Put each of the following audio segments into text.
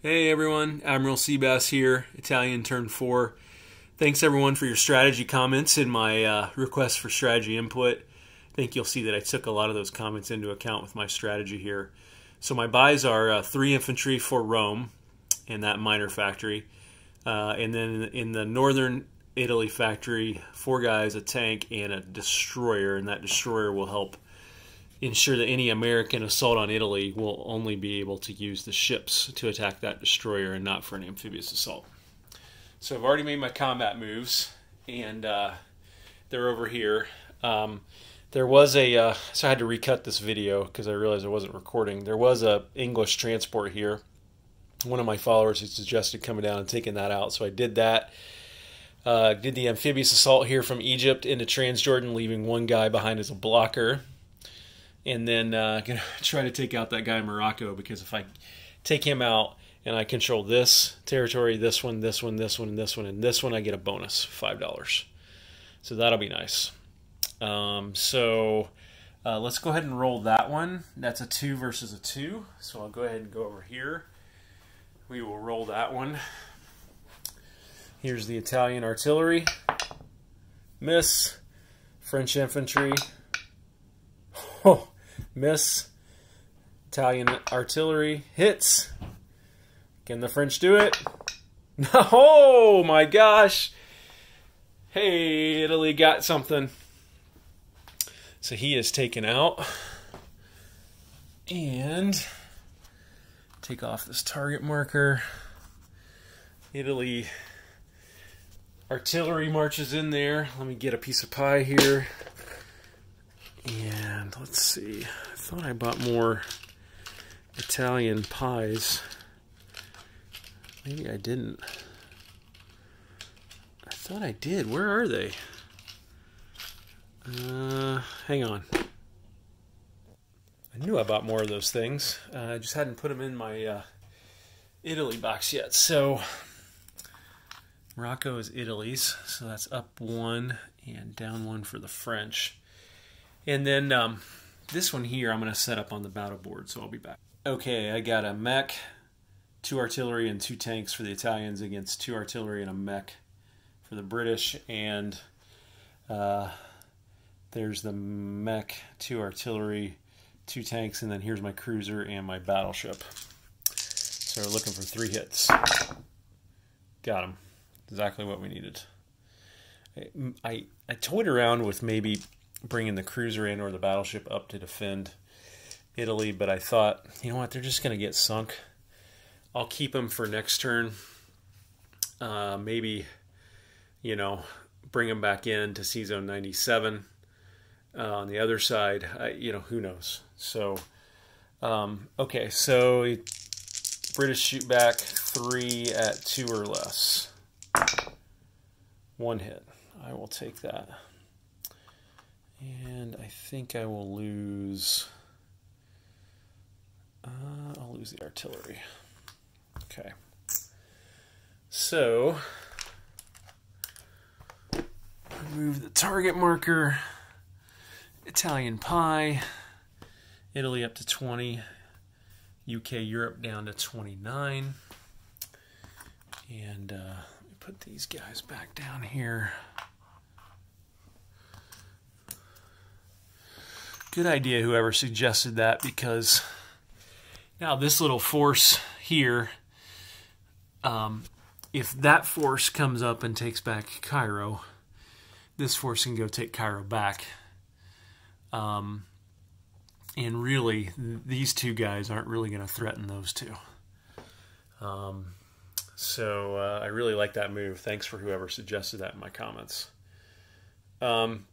Hey everyone, Admiral Sea Bass here, Italian Turn 4. Thanks everyone for your strategy comments and my uh, request for strategy input. I think you'll see that I took a lot of those comments into account with my strategy here. So my buys are uh, 3 infantry for Rome and that minor factory. Uh, and then in the northern Italy factory, 4 guys, a tank, and a destroyer. And that destroyer will help ensure that any American assault on Italy will only be able to use the ships to attack that destroyer and not for an amphibious assault. So I've already made my combat moves, and uh, they're over here. Um, there was a uh, so I had to recut this video because I realized I wasn't recording. There was a English transport here. One of my followers had suggested coming down and taking that out, so I did that. Uh, did the amphibious assault here from Egypt into Transjordan, leaving one guy behind as a blocker and then uh, gonna try to take out that guy in Morocco because if I take him out and I control this territory, this one, this one, this one, and this one, and this one, I get a bonus five dollars. So that'll be nice. Um, so uh, let's go ahead and roll that one. That's a two versus a two. So I'll go ahead and go over here. We will roll that one. Here's the Italian artillery. Miss. French infantry. Oh, miss. Italian artillery hits. Can the French do it? Oh my gosh. Hey, Italy got something. So he is taken out. And take off this target marker. Italy artillery marches in there. Let me get a piece of pie here. And let's see, I thought I bought more Italian pies. Maybe I didn't. I thought I did. Where are they? Uh, hang on. I knew I bought more of those things. Uh, I just hadn't put them in my uh, Italy box yet. So, Morocco is Italy's. So that's up one and down one for the French. And then um, this one here I'm going to set up on the battle board, so I'll be back. Okay, I got a mech, two artillery, and two tanks for the Italians against two artillery and a mech for the British. And uh, there's the mech, two artillery, two tanks, and then here's my cruiser and my battleship. So we're looking for three hits. Got them. Exactly what we needed. I, I, I toyed around with maybe bringing the cruiser in or the battleship up to defend Italy, but I thought, you know what, they're just going to get sunk. I'll keep them for next turn. Uh, maybe, you know, bring them back in to Sea Zone 97. Uh, on the other side, I, you know, who knows? So, um, okay, so British shoot back three at two or less. One hit. I will take that. I think I will lose. Uh, I'll lose the artillery. Okay. So, remove the target marker. Italian pie. Italy up to 20. UK, Europe down to 29. And uh, put these guys back down here. Good idea, whoever suggested that, because now this little force here, um, if that force comes up and takes back Cairo, this force can go take Cairo back. Um, and really, these two guys aren't really going to threaten those two. Um, so uh, I really like that move. Thanks for whoever suggested that in my comments. Um,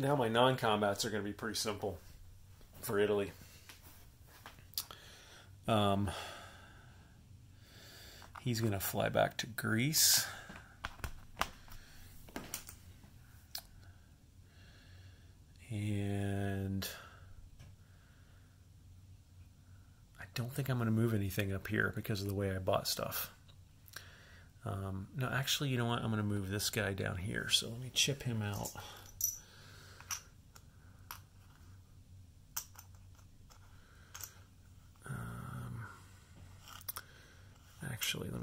now my non-combats are going to be pretty simple for Italy. Um, he's going to fly back to Greece. And I don't think I'm going to move anything up here because of the way I bought stuff. Um, no, actually, you know what? I'm going to move this guy down here. So let me chip him out.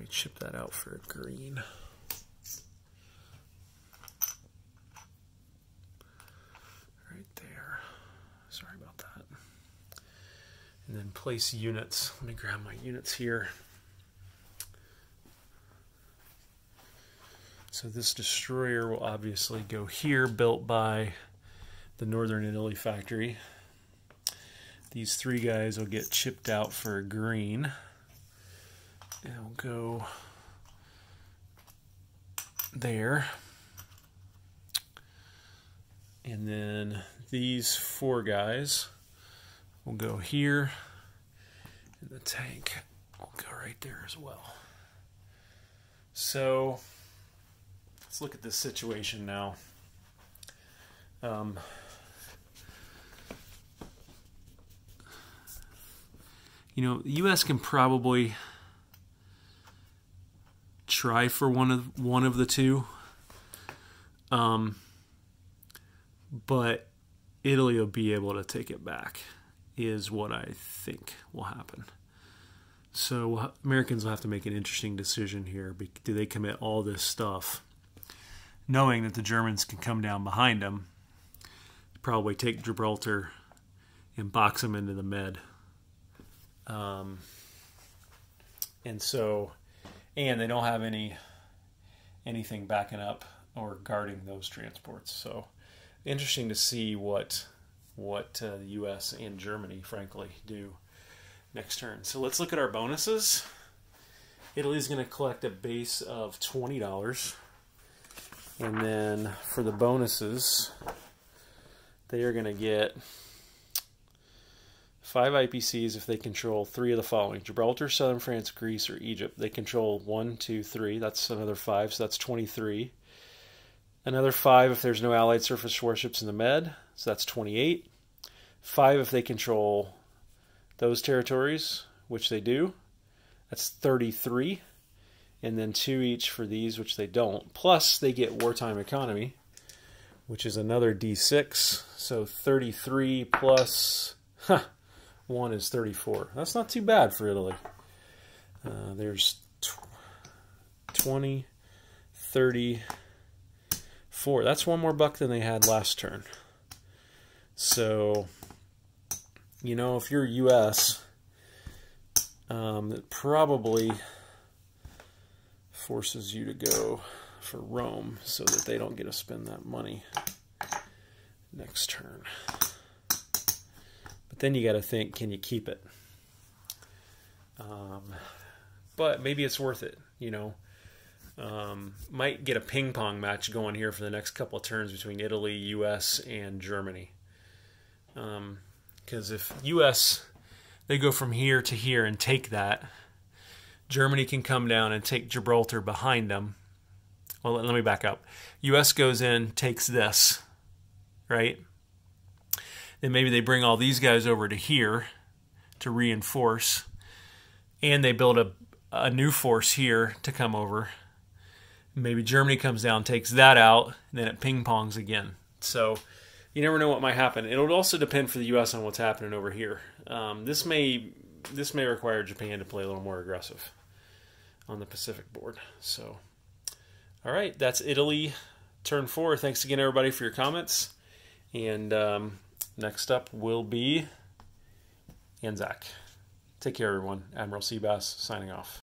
Chip that out for a green. Right there. Sorry about that. And then place units. Let me grab my units here. So this destroyer will obviously go here, built by the Northern Italy factory. These three guys will get chipped out for green. It'll go there. And then these four guys will go here. And the tank will go right there as well. So let's look at this situation now. Um, you know, the U.S. can probably try for one of one of the two, um, but Italy will be able to take it back. Is what I think will happen. So Americans will have to make an interesting decision here. Do they commit all this stuff, knowing that the Germans can come down behind them, probably take Gibraltar, and box them into the Med? Um, and so, and they don't have any anything backing up or guarding those transports. So, interesting to see what what uh, the U.S. and Germany, frankly, do next turn. So let's look at our bonuses. Italy's going to collect a base of twenty dollars, and then for the bonuses, they are going to get five IPCs if they control three of the following Gibraltar, Southern France, Greece, or Egypt. They control one, two, three. That's another five, so that's 23. Another five if there's no Allied surface warships in the Med, so that's 28. Five if they control those territories, which they do, that's 33. And then two each for these, which they don't. Plus, they get wartime economy, which is another d6. So 33 plus. Huh, 1 is 34. That's not too bad for Italy. Uh, there's 20, 30, 4. That's one more buck than they had last turn. So, you know, if you're U.S., um, it probably forces you to go for Rome so that they don't get to spend that money next turn. But then you got to think, can you keep it? Um, but maybe it's worth it, you know. Um, might get a ping pong match going here for the next couple of turns between Italy, U.S., and Germany. Because um, if U.S. they go from here to here and take that, Germany can come down and take Gibraltar behind them. Well, let me back up. U.S. goes in, takes this, right? Then maybe they bring all these guys over to here to reinforce, and they build a, a new force here to come over. Maybe Germany comes down, takes that out, and then it ping pongs again. So you never know what might happen. It'll also depend for the U.S. on what's happening over here. Um, this may this may require Japan to play a little more aggressive on the Pacific board. So, all right, that's Italy turn four. Thanks again, everybody, for your comments. And um, Next up will be Anzac. Take care, everyone. Admiral Sea Bass signing off.